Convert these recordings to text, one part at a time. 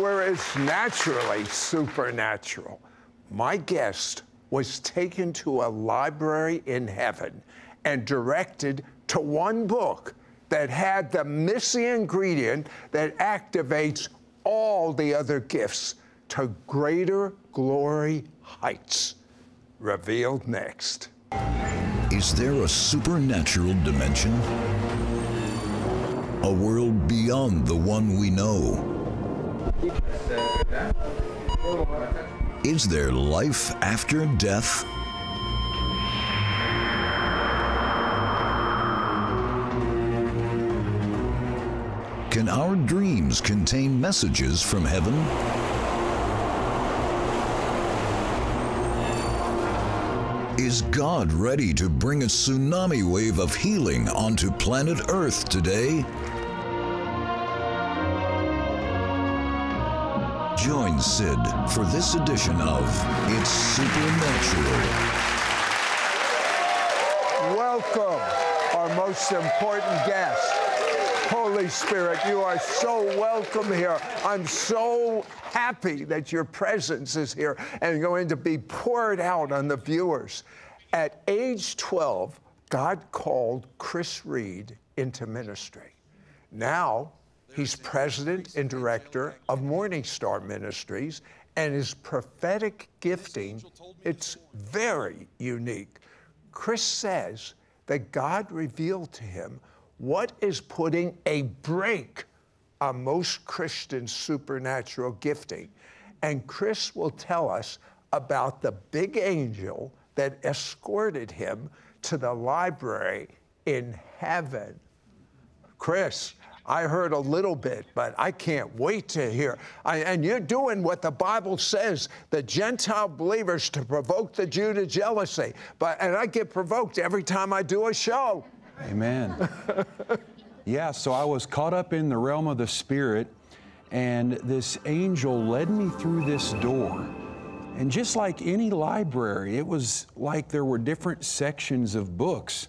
where it's naturally supernatural. My guest was taken to a library in heaven and directed to one book that had the missing ingredient that activates all the other gifts to greater glory heights. Revealed next. Is there a supernatural dimension? A world beyond the one we know? Is there life after death? Can our dreams contain messages from heaven? Is God ready to bring a tsunami wave of healing onto planet Earth today? Sid for this edition of It's Supernatural. Welcome, our most important guest. Holy Spirit, you are so welcome here. I'm so happy that your presence is here and going to be poured out on the viewers. At age 12, God called Chris Reed into ministry. Now, he's president and director of Morning Star Ministries, and his prophetic gifting, it's very unique. Chris says that God revealed to him what is putting a brake on most Christian supernatural gifting? And Chris will tell us about the big angel that escorted him to the library in heaven. Chris, I heard a little bit, but I can't wait to hear. I, and you're doing what the Bible says, the Gentile believers to provoke the Jew to jealousy. But and I get provoked every time I do a show. Amen. yeah, so I was caught up in the realm of the Spirit, and this angel led me through this door. And just like any library, it was like there were different sections of books.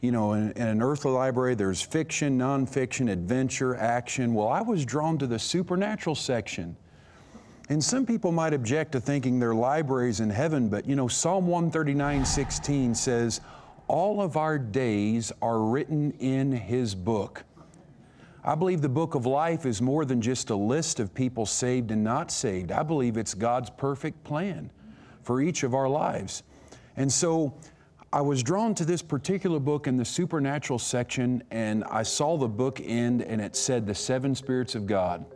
You know, in, in, an earthly library, there's fiction, nonfiction, adventure, action. Well, I was drawn to the supernatural section. And some people might object to thinking there are libraries in heaven, but you know, Psalm 139 16 says, all of our days are written in His book. I believe the book of life is more than just a list of people saved and not saved. I believe it's God's perfect plan for each of our lives. And so I was drawn to this particular book in the supernatural section, and I saw the book end, and it said, The Seven Spirits of God.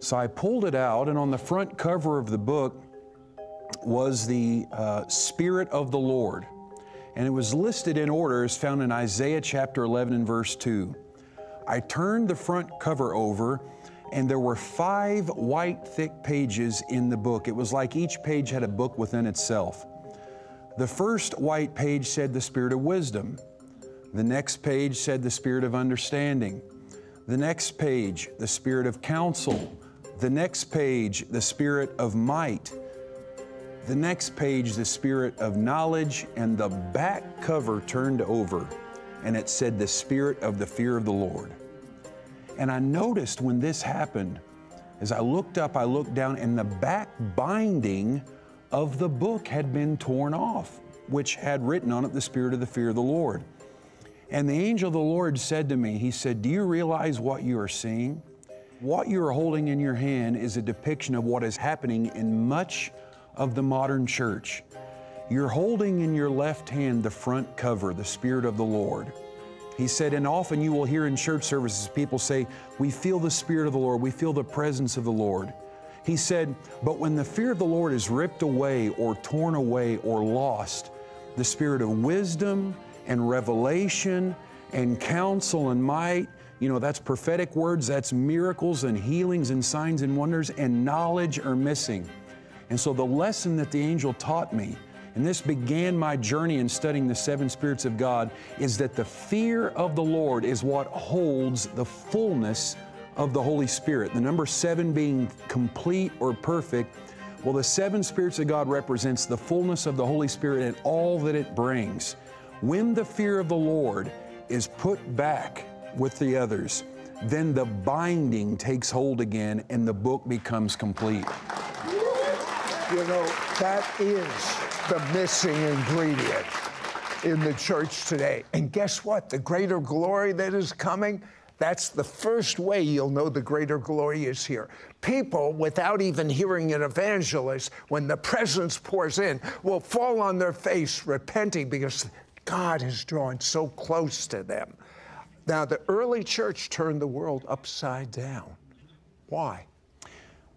So I pulled it out, and on the front cover of the book was the uh, Spirit of the Lord and it was listed in order as found in Isaiah chapter 11 and verse 2. I turned the front cover over, and there were five white, thick pages in the book. It was like each page had a book within itself. The first white page said the Spirit of wisdom. The next page said the Spirit of understanding. The next page, the Spirit of counsel. The next page, the Spirit of might. The next page, the spirit of knowledge, and the back cover turned over, and it said, The spirit of the fear of the Lord. And I noticed when this happened, as I looked up, I looked down, and the back binding of the book had been torn off, which had written on it the spirit of the fear of the Lord. And the angel of the Lord said to me, He said, Do you realize what you are seeing? What you are holding in your hand is a depiction of what is happening in much of the modern church. You're holding in your left hand the front cover, the Spirit of the Lord. He said, and often you will hear in church services people say, We feel the Spirit of the Lord, we feel the presence of the Lord. He said, But when the fear of the Lord is ripped away or torn away or lost, the spirit of wisdom and revelation and counsel and might, you know, that's prophetic words, that's miracles and healings and signs and wonders, and knowledge are missing. And so the lesson that the angel taught me, and this began my journey in studying the seven spirits of God, is that the fear of the Lord is what holds the fullness of the Holy Spirit. The number seven being complete or perfect. Well, the seven spirits of God represents the fullness of the Holy Spirit and all that it brings. When the fear of the Lord is put back with the others, then the binding takes hold again and the book becomes complete. You know, that is the missing ingredient in the church today. And guess what? The greater glory that is coming, that's the first way you'll know the greater glory is here. People, without even hearing an evangelist, when the presence pours in, will fall on their face repenting because God has drawn so close to them. Now, the early church turned the world upside down. Why?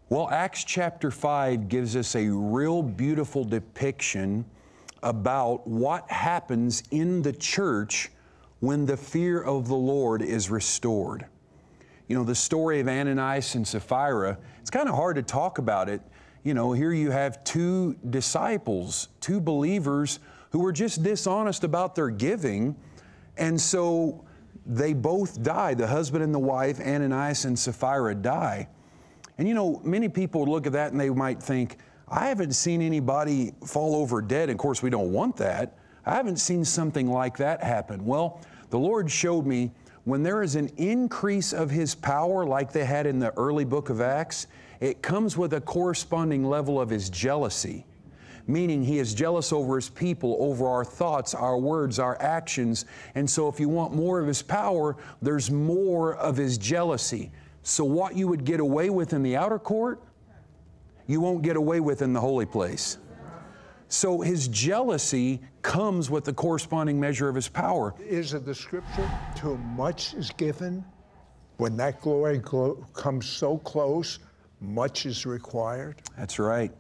Well, Acts chapter 5 gives us a real beautiful depiction about what happens in the church when the fear of the Lord is restored. You know, the story of Ananias and Sapphira, it's kind of hard to talk about it. You know, here you have two disciples, two believers who were just dishonest about their giving. And so they both die. The husband and the wife, Ananias and Sapphira, die. And you know, many people look at that and they might think, I haven't seen anybody fall over dead. Of course, we don't want that. I haven't seen something like that happen. Well, the Lord showed me when there is an increase of His power, like they had in the early book of Acts, it comes with a corresponding level of His jealousy. Meaning, He is jealous over His people, over our thoughts, our words, our actions. And so, if you want more of His power, there's more of His jealousy. So, what you would get away with in the outer court, you won't get away with in the holy place. So his jealousy comes with the corresponding measure of his power. Is it the scripture? Too much is given. When that glory glo- comes so close, much is required. That's right.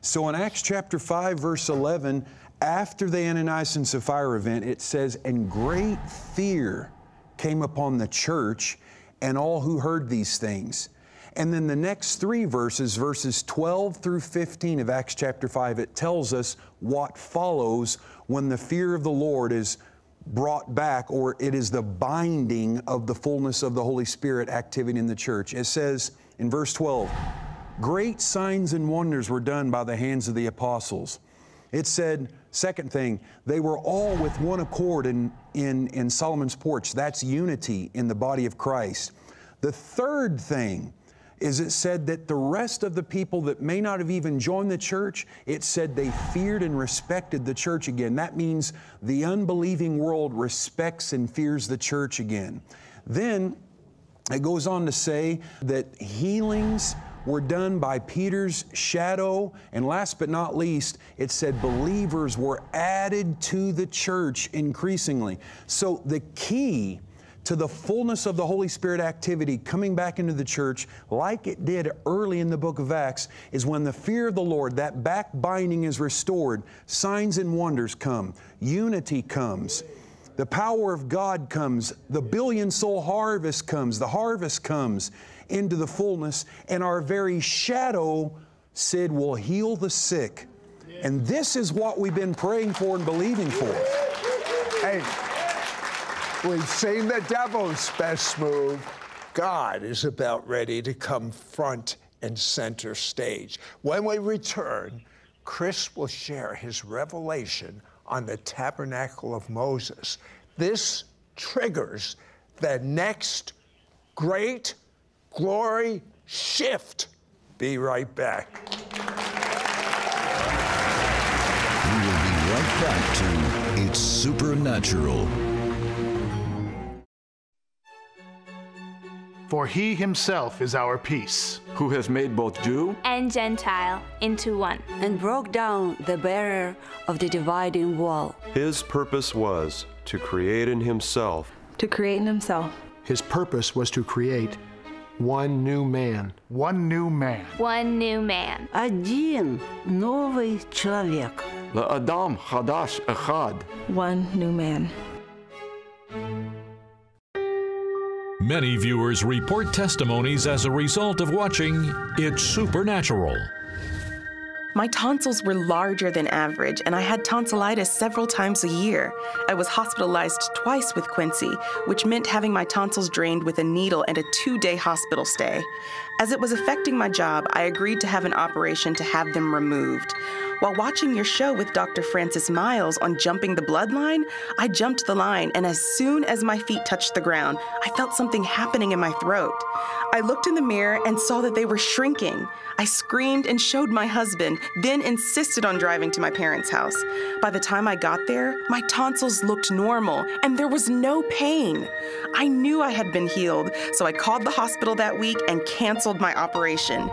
So in Acts chapter 5, verse 11, after the Ananias and Sapphira event, it says, And great fear came upon the church and all who heard these things. And then the next three verses, verses 12 through 15 of Acts chapter 5, it tells us what follows when the fear of the Lord is brought back, or it is the binding of the fullness of the Holy Spirit activity in the church. It says in verse 12, Great signs and wonders were done by the hands of the apostles. It said, second thing, they were all with one accord in, in, in Solomon's porch. That's unity in the body of Christ. The third thing, is it said that the rest of the people that may not have even joined the church, it said they feared and respected the church again. That means the unbelieving world respects and fears the church again. Then it goes on to say that healings were done by Peter's shadow. And last but not least, it said believers were added to the church increasingly. So the key to the fullness of the Holy Spirit activity coming back into the church, like it did early in the book of Acts, is when the fear of the Lord, that backbinding is restored, signs and wonders come, unity comes. The power of God comes, the billion soul harvest comes, the harvest comes into the fullness, and our very shadow, Sid, will heal the sick. And this is what we've been praying for and believing for. Hey, we've seen the devil's best move. God is about ready to come front and center stage. When we return, Chris will share his revelation on the tabernacle of Moses. This triggers the next great glory shift. Be right back. We will be right back to It's Supernatural. For he himself is our peace. who has made both Jew and Gentile into one. and broke down the barrier of the dividing wall. His purpose was to create in himself to create in himself His purpose was to create one new man. One new man. One new man. Один новый человек. Adam Hadash Echad. one new man. Many viewers report testimonies as a result of watching It's Supernatural. My tonsils were larger than average, and I had tonsillitis several times a year. I was hospitalized twice with quinsy, which meant having my tonsils drained with a needle and a two day hospital stay. As it was affecting my job, I agreed to have an operation to have them removed. While watching your show with Dr. Francis Myles on jumping the bloodline, I jumped the line, and as soon as my feet touched the ground, I felt something happening in my throat. I looked in the mirror and saw that they were shrinking. I screamed and showed my husband, then insisted on driving to my parents' house. By the time I got there, my tonsils looked normal and there was no pain. I knew I had been healed, so I called the hospital that week and canceled my operation.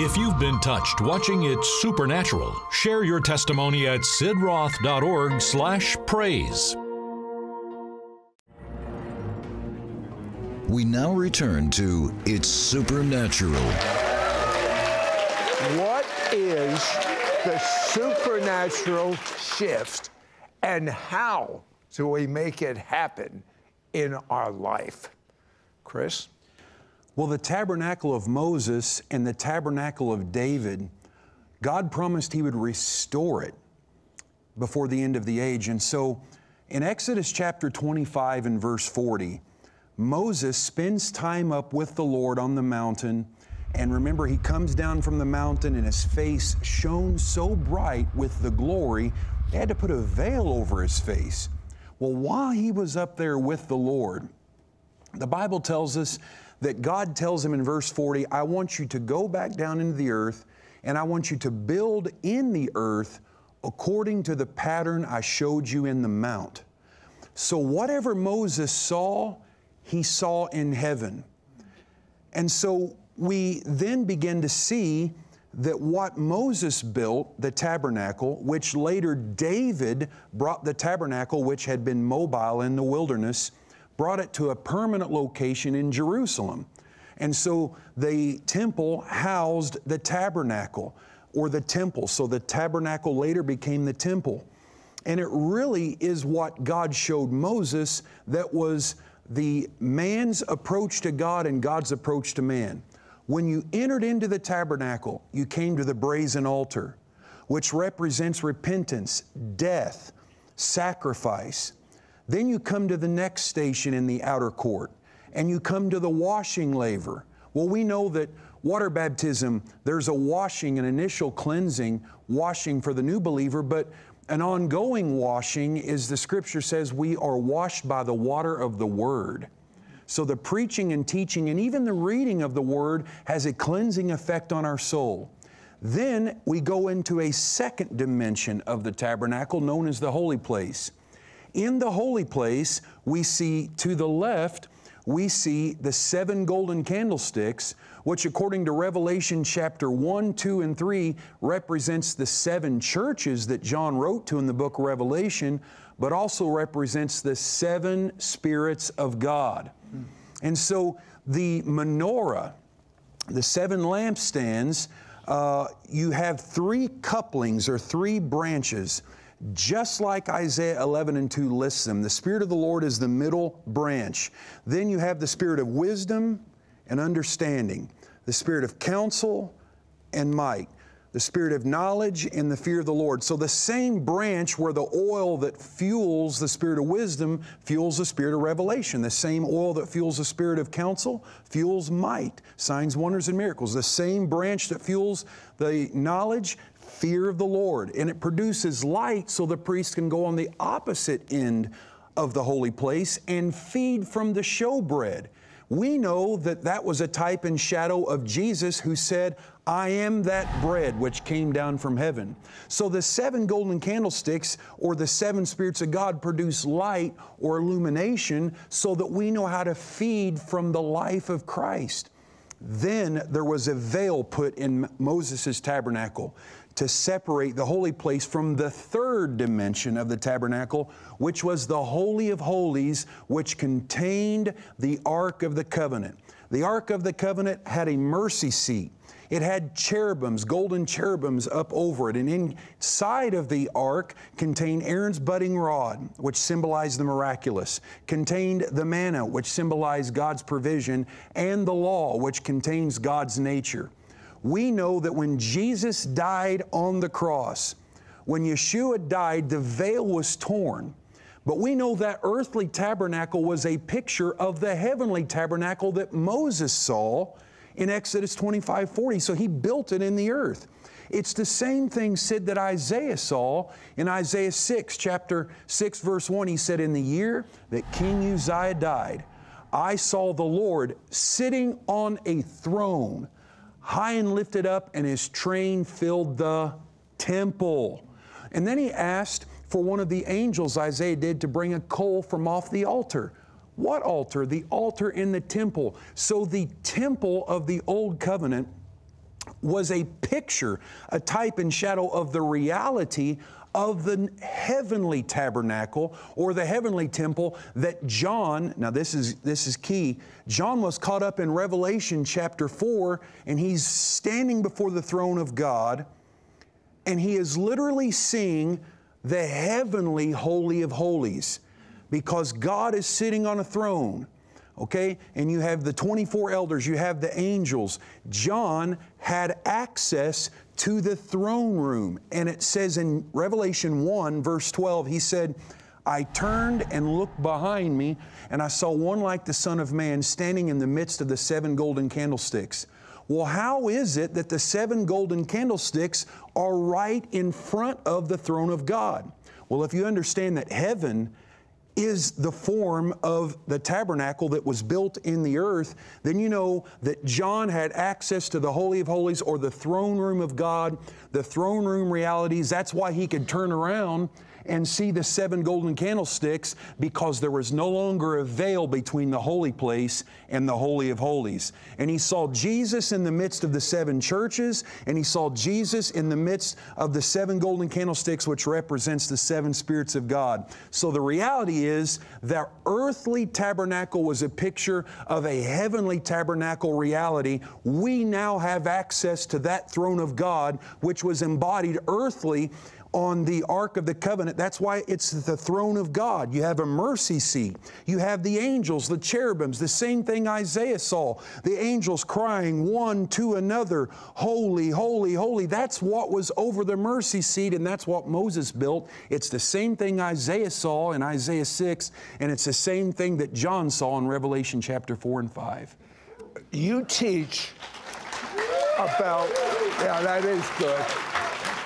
If you've been touched watching It's Supernatural, share your testimony at sidroth.org slash praise. We now return to It's Supernatural. What is the supernatural shift and how do we make it happen in our life? Chris? Well, the tabernacle of Moses and the tabernacle of David, God promised He would restore it before the end of the age. And so in Exodus chapter 25 and verse 40, Moses spends time up with the Lord on the mountain. And remember, he comes down from the mountain and his face shone so bright with the glory, they had to put a veil over his face. Well, while he was up there with the Lord, the Bible tells us that God tells him in verse 40, I want you to go back down into the earth and I want you to build in the earth according to the pattern I showed you in the mount. So, whatever Moses saw, he saw in heaven. And so we then begin to see that what Moses built, the tabernacle, which later David brought the tabernacle, which had been mobile in the wilderness, brought it to a permanent location in Jerusalem. And so the temple housed the tabernacle or the temple. So the tabernacle later became the temple. And it really is what God showed Moses that was the man's approach to God and God's approach to man. When you entered into the tabernacle, you came to the brazen altar, which represents repentance, death, sacrifice. Then you come to the next station in the outer court, and you come to the washing laver. Well, we know that water baptism, there's a washing, an initial cleansing, washing for the new believer, but an ongoing washing is the scripture says we are washed by the water of the Word. So the preaching and teaching and even the reading of the Word has a cleansing effect on our soul. Then we go into a second dimension of the tabernacle known as the holy place. In the holy place, we see to the left, we see the seven golden candlesticks, which according to Revelation chapter 1, 2, and 3 represents the seven churches that John wrote to in the book of Revelation, but also represents the seven spirits of God. And so the menorah, the seven lampstands, uh, you have three couplings or three branches just like Isaiah 11 and 2 lists them. The Spirit of the Lord is the middle branch. Then you have the Spirit of wisdom and understanding, the Spirit of counsel and might, the Spirit of knowledge and the fear of the Lord. So the same branch where the oil that fuels the Spirit of wisdom fuels the Spirit of revelation. The same oil that fuels the Spirit of counsel fuels might, signs, wonders, and miracles. The same branch that fuels the knowledge fear of the Lord. And it produces light so the priest can go on the opposite end of the holy place and feed from the showbread. We know that that was a type and shadow of Jesus who said, I am that bread which came down from heaven. So the seven golden candlesticks or the seven spirits of God produce light or illumination so that we know how to feed from the life of Christ. Then there was a veil put in Moses' tabernacle to separate the holy place from the third dimension of the tabernacle, which was the Holy of Holies, which contained the Ark of the Covenant. The Ark of the Covenant had a mercy seat. It had cherubims, golden cherubims up over it. And inside of the ark contained Aaron's budding rod, which symbolized the miraculous, contained the manna, which symbolized God's provision, and the law, which contains God's nature we know that when Jesus died on the cross, when Yeshua died, the veil was torn. But we know that earthly tabernacle was a picture of the heavenly tabernacle that Moses saw in Exodus 25 40. So he built it in the earth. It's the same thing, Sid, that Isaiah saw in Isaiah 6, chapter 6, verse 1. He said, In the year that King Uzziah died, I saw the Lord sitting on a throne, high and lifted up, and his train filled the temple. And then he asked for one of the angels, Isaiah did, to bring a coal from off the altar. What altar? The altar in the temple. So the temple of the Old Covenant was a picture, a type and shadow of the reality of the heavenly tabernacle or the heavenly temple that John, now this is this is key. John was caught up in Revelation chapter 4 and he's standing before the throne of God and he is literally seeing the heavenly holy of holies because God is sitting on a throne okay? And you have the 24 elders, you have the angels. John had access to the throne room. And it says in Revelation 1, verse 12, he said, I turned and looked behind me, and I saw one like the Son of Man standing in the midst of the seven golden candlesticks. Well, how is it that the seven golden candlesticks are right in front of the throne of God? Well, if you understand that heaven is the form of the tabernacle that was built in the earth, then you know that John had access to the Holy of Holies or the throne room of God, the throne room realities. That's why he could turn around and see the seven golden candlesticks because there was no longer a veil between the holy place and the Holy of Holies. And he saw Jesus in the midst of the seven churches, and he saw Jesus in the midst of the seven golden candlesticks, which represents the seven spirits of God. So the reality is that earthly tabernacle was a picture of a heavenly tabernacle reality. We now have access to that throne of God, which was embodied earthly on the Ark of the Covenant. That's why it's the throne of God. You have a mercy seat. You have the angels, the cherubims, the same thing Isaiah saw. The angels crying one to another, Holy, holy, holy. That's what was over the mercy seat, and that's what Moses built. It's the same thing Isaiah saw in Isaiah 6, and it's the same thing that John saw in Revelation chapter 4 and 5. You teach about, yeah, that is good.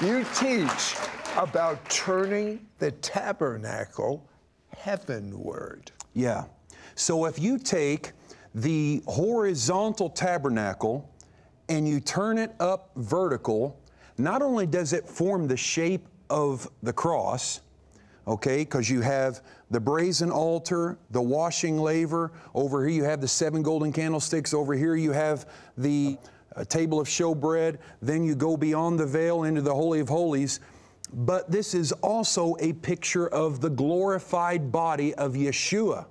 You teach about turning the tabernacle heavenward. Yeah. So if you take the horizontal tabernacle and you turn it up vertical, not only does it form the shape of the cross, okay, because you have the brazen altar, the washing laver, over here you have the seven golden candlesticks, over here you have the uh, table of showbread, then you go beyond the veil into the Holy of Holies but this is also a picture of the glorified body of Yeshua.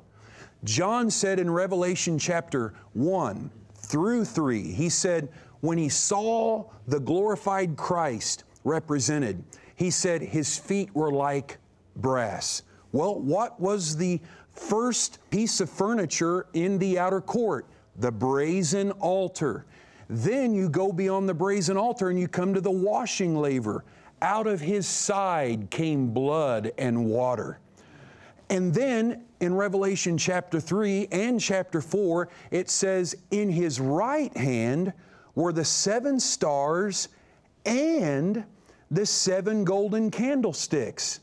John said in Revelation chapter 1 through 3, he said, when he saw the glorified Christ represented, he said his feet were like brass. Well, what was the first piece of furniture in the outer court? The brazen altar. Then you go beyond the brazen altar and you come to the washing laver out of his side came blood and water. And then in Revelation chapter 3 and chapter 4, it says, In his right hand were the seven stars and the seven golden candlesticks.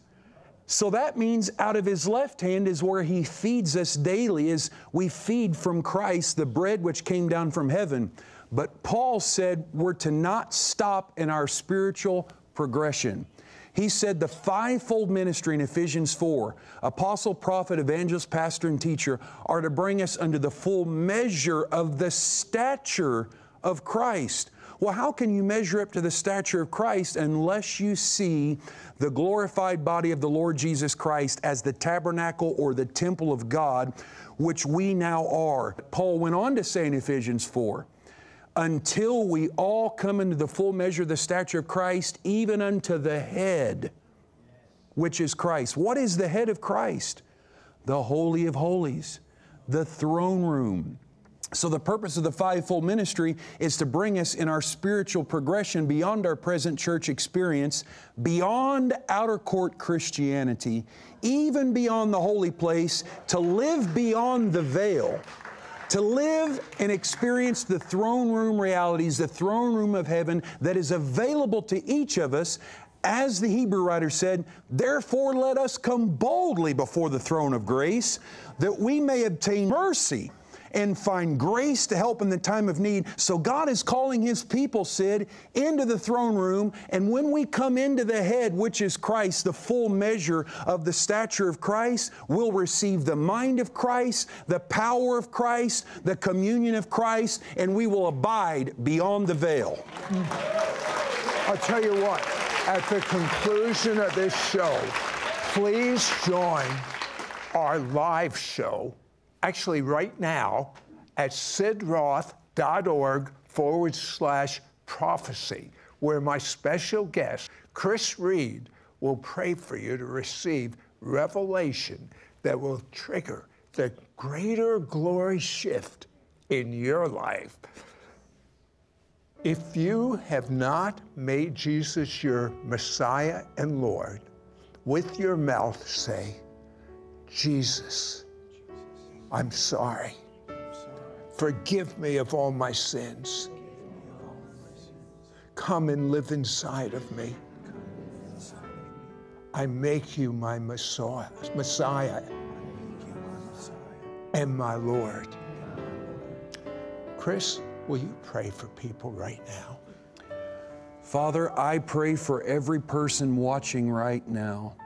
So that means out of his left hand is where he feeds us daily, as we feed from Christ the bread which came down from heaven. But Paul said we're to not stop in our spiritual progression. He said the fivefold ministry in Ephesians 4 apostle, prophet, evangelist, pastor, and teacher are to bring us under the full measure of the stature of Christ. Well, how can you measure up to the stature of Christ unless you see the glorified body of the Lord Jesus Christ as the tabernacle or the temple of God, which we now are? Paul went on to say in Ephesians 4 until we all come into the full measure of the stature of Christ, even unto the head, which is Christ. What is the head of Christ? The Holy of Holies, the throne room. So, the purpose of the fivefold ministry is to bring us in our spiritual progression beyond our present church experience, beyond outer court Christianity, even beyond the holy place, to live beyond the veil to live and experience the throne room realities, the throne room of heaven that is available to each of us. As the Hebrew writer said, therefore let us come boldly before the throne of grace that we may obtain mercy and find grace to help in the time of need. So God is calling His people, Sid, into the throne room. And when we come into the head, which is Christ, the full measure of the stature of Christ, we'll receive the mind of Christ, the power of Christ, the communion of Christ, and we will abide beyond the veil. I'll tell you what, at the conclusion of this show, please join our live show actually right now at sidroth.org forward slash prophecy, where my special guest, Chris Reed, will pray for you to receive revelation that will trigger the greater glory shift in your life. If you have not made Jesus your Messiah and Lord, with your mouth say, Jesus I'm sorry. Forgive me of all my sins. Come and live inside of me. I make you my Messiah, Messiah and my Lord. Chris, will you pray for people right now? Father, I pray for every person watching right now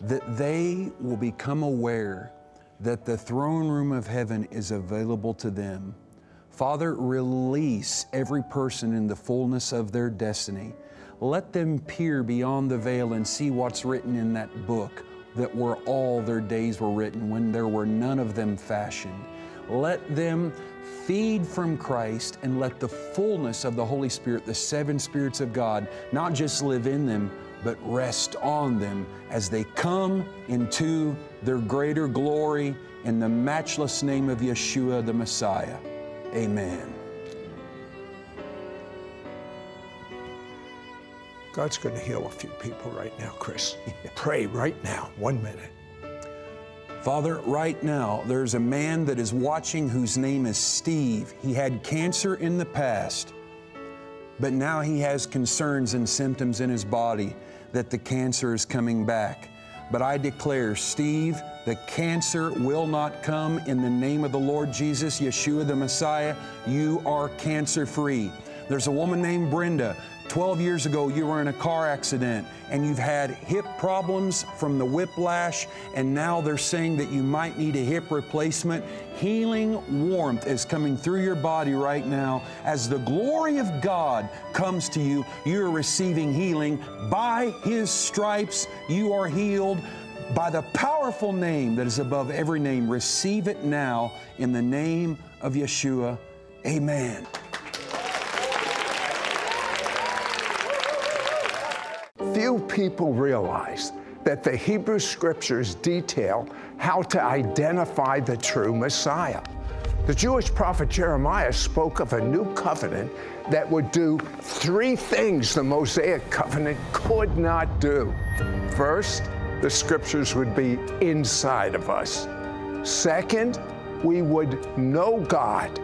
that they will become aware that the throne room of heaven is available to them. Father, release every person in the fullness of their destiny. Let them peer beyond the veil and see what's written in that book that where all their days were written when there were none of them fashioned. Let them feed from Christ and let the fullness of the Holy Spirit, the seven spirits of God, not just live in them, but rest on them as they come into their greater glory in the matchless name of Yeshua the Messiah. Amen. God's going to heal a few people right now, Chris. Pray right now, one minute. Father, right now, there's a man that is watching whose name is Steve. He had cancer in the past, but now he has concerns and symptoms in his body that the cancer is coming back. But I declare, Steve, the cancer will not come in the name of the Lord Jesus, Yeshua the Messiah. You are cancer free. There's a woman named Brenda 12 years ago, you were in a car accident and you've had hip problems from the whiplash, and now they're saying that you might need a hip replacement. Healing warmth is coming through your body right now. As the glory of God comes to you, you're receiving healing. By His stripes, you are healed. By the powerful name that is above every name, receive it now in the name of Yeshua. Amen. People realize that the Hebrew scriptures detail how to identify the true Messiah. The Jewish prophet Jeremiah spoke of a new covenant that would do three things the Mosaic covenant could not do. First, the scriptures would be inside of us. Second, we would know God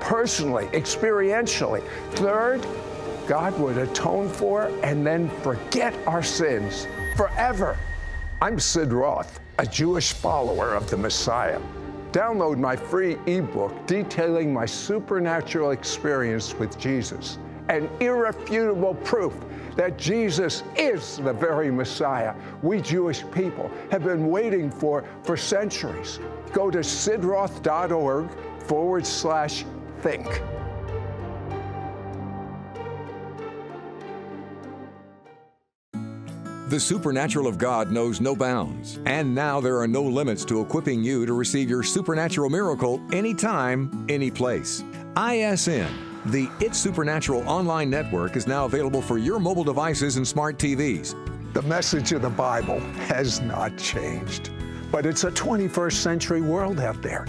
personally, experientially. Third, God would atone for and then forget our sins forever. I'm Sid Roth, a Jewish follower of the Messiah. Download my free ebook detailing my supernatural experience with Jesus, an irrefutable proof that Jesus is the very Messiah we Jewish people have been waiting for for centuries. Go to sidroth.org forward slash think. The supernatural of God knows no bounds. And now there are no limits to equipping you to receive your supernatural miracle anytime, any place. ISN, the It's Supernatural online network, is now available for your mobile devices and smart TVs. The message of the Bible has not changed, but it's a 21st century world out there.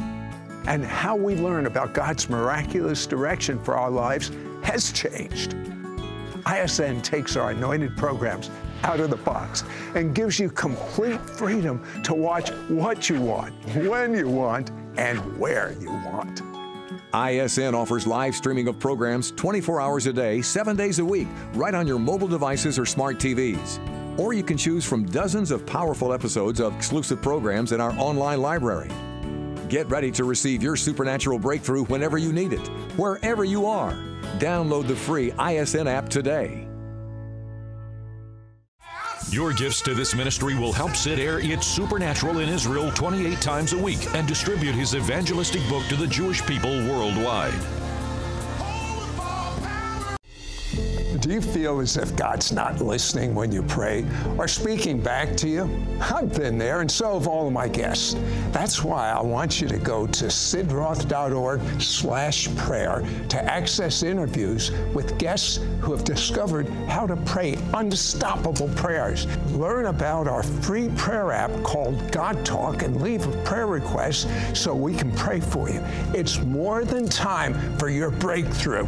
And how we learn about God's miraculous direction for our lives has changed. ISN takes our anointed programs out of the box and gives you complete freedom to watch what you want, when you want, and where you want. ISN offers live streaming of programs 24 hours a day, 7 days a week, right on your mobile devices or smart TVs. Or you can choose from dozens of powerful episodes of exclusive programs in our online library. Get ready to receive your supernatural breakthrough whenever you need it, wherever you are. Download the free ISN app today. Your gifts to this ministry will help Sid air It's Supernatural in Israel 28 times a week and distribute his evangelistic book to the Jewish people worldwide. Do you feel as if God's not listening when you pray or speaking back to you? I've been there, and so have all of my guests. That's why I want you to go to sidroth.org slash prayer to access interviews with guests who have discovered how to pray unstoppable prayers. Learn about our free prayer app called God Talk and leave a prayer request so we can pray for you. It's more than time for your breakthrough.